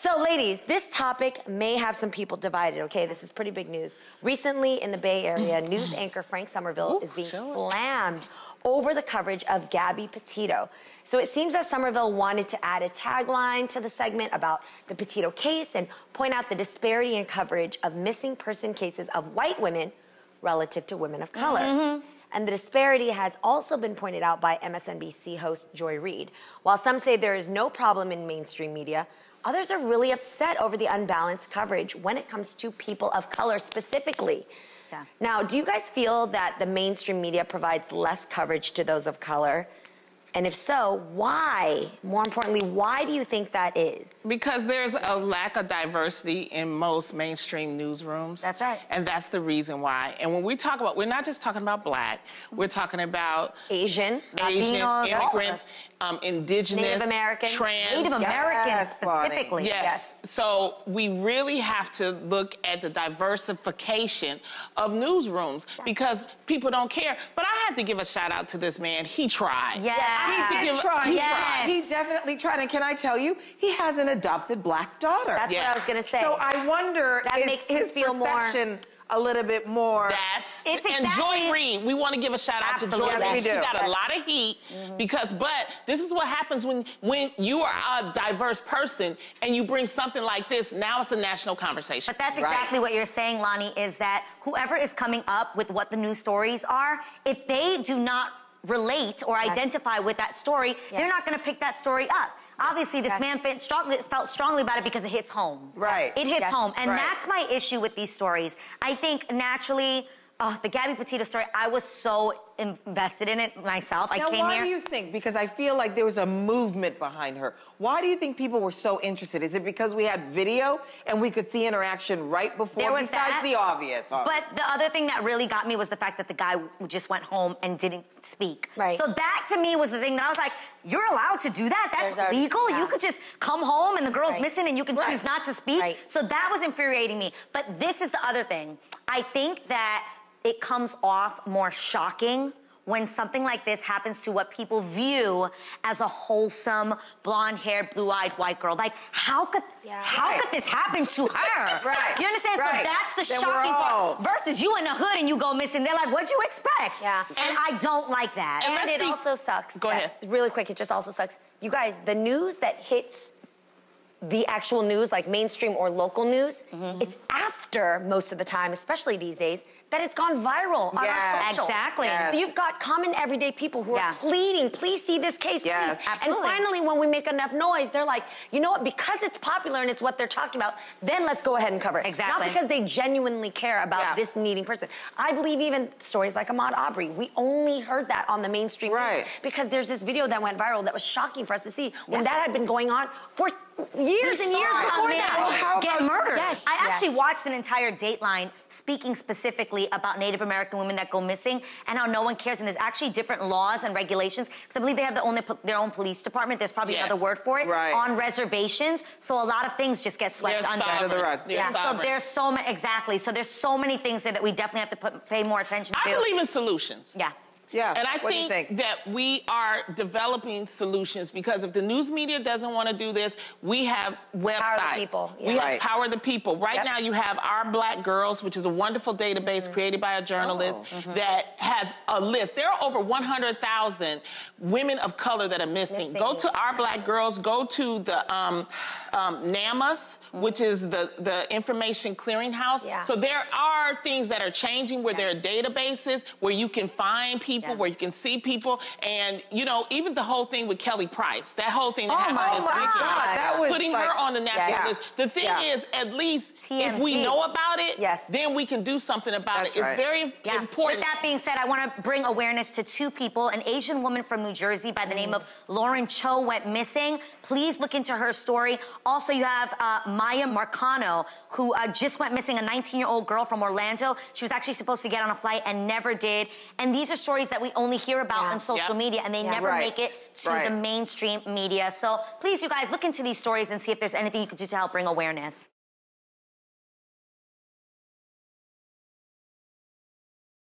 So, ladies, this topic may have some people divided, okay? This is pretty big news. Recently in the Bay Area, news anchor Frank Somerville Ooh, is being it. slammed over the coverage of Gabby Petito. So it seems that Somerville wanted to add a tagline to the segment about the Petito case and point out the disparity in coverage of missing person cases of white women relative to women of color. Mm-hmm. And the disparity has also been pointed out by MSNBC host Joy Reid. While some say there is no problem in mainstream media, others are really upset over the unbalanced coverage when it comes to people of color specifically. Yeah. Now, do you guys feel that the mainstream media provides less coverage to those of color? And if so, why? More importantly, why do you think that is? Because there's a lack of diversity in most mainstream newsrooms. That's right. And that's the reason why. And when we talk about, we're not just talking about black, we're talking about Asian, Asian, Latinos, immigrants, um, indigenous, Native American. trans. Native Americans Yes, specifically. Yes. So we really have to look at the diversification of newsrooms because people don't care. But I have to give a shout out to this man. He tried. Yeah. I have He give- try. He Yes. tried. He definitely tried. And can I tell you, he has an adopted black daughter. That's what I was gonna say. So I wonder That is makes him his feel more- perception a little bit more. That's It's and exactly- Joy Reid. We want to give a shout out Absolutely. to Joy Yes, Reid. She do. got a lot of heat mm-hmm. because, but this is what happens when when you are a diverse person and you bring something like this. Now it's a national conversation. But that's Right. exactly what you're saying, Loni, is that whoever is coming up with what the news stories are, if they do not relate or identify with that story, they're not going to pick that story up. Obviously, this Yes. man felt strongly, felt strongly about it because it hits home. Right. It hits Yes. home. And Right. that's my issue with these stories. I think naturally, oh, the Gabby Petito story, I was so invested in it myself. I came why here. Why do you think? Because I feel like there was a movement behind her. Why do you think people were so interested? Is it because we had video and we could see interaction right before? There was besides that. the obvious. But the other thing that really got me was the fact that the guy just went home and didn't speak. Right. So that to me was the thing that I was like, you're allowed to do that. That's There's our- legal. yeah. You could just come home and the girl's Right. missing and you can Right. choose not to speak. Right. So that was infuriating me. But this is the other thing. I think that it comes off more shocking when something like this happens to what people view as a wholesome, blonde-haired, blue-eyed white girl. Like, how could Yeah. how Right. could this happen to her? Right. You understand? So that's the Then shocking all- part. Versus you in the hood and you go missing. They're like, what'd you expect? Yeah. And I don't like that. And And it be- also sucks. Go ahead. Really quick, it just also sucks. You guys, the news that hits the actual news, like mainstream or local news, Mm-hmm. it's after most of the time, especially these days, that it's gone viral on our Yes. social. Exactly. Yes. So you've got common everyday people who Yeah. are pleading, please see this case, Yes. please. Absolutely. And finally, when we make enough noise, they're like, you know what? Because it's popular and it's what they're talking about, then let's go ahead and cover it. Exactly. Not because they genuinely care about Yeah. this needing person. I believe even stories like Ahmaud Arbery, we only heard that on the mainstream news Right. because there's this video that went viral that was shocking for us to see when Yeah. that had been going on for years and years before that. Well, get murdered. Yes. I actually Yes. watched an entire Dateline speaking specifically about Native American women that go missing and how no one cares. And there's actually different laws and regulations because I believe they have their own, their own police department. There's probably Yes. another word for it Right. on reservations. So a lot of things just get swept They're under. sovereign. The rug. They're Yeah, so there's so many exactly. So there's so many things there that we definitely have to put, pay more attention to. I believe in solutions. Yeah. Yeah. And I what do you think, think? that we are developing solutions because if the news media doesn't want to do this, we have websites. people, We yeah. have Power the People. Right Yep. now, you have Our Black Girls, which is a wonderful database Mm-hmm. created by a journalist Oh, mm-hmm. that has a list. There are over 100,000 women of color that are missing. Missing. Go to Our Black Girls. Go to the um, um, NamUs, which is the, the Information Clearinghouse. Yeah. So there are things that are changing where there are databases where you can find people, Yeah. where you can see people. And, you know, even the whole thing with Kelly Price, that whole thing that Oh happened my this God. weekend. That was putting like- her on the national Yeah. list. The thing Yeah. is, at least if we know about it, Yes. then we can do something about That's it. It's very important. With that being said, I want to bring awareness to two people. An Asian woman from New Jersey by the name of Lauren Cho went missing. Please look into her story. Also, you have uh, Miya Marcano, who uh, just went missing, a 19-year-old girl from Orlando. She was actually supposed to get on a flight and never did. And these are stories that we only hear about Yeah. on social Yeah. media, and they Yeah. never Right. make it to Right. the mainstream media. So please, you guys, look into these stories and see if there's anything you could do to help bring awareness.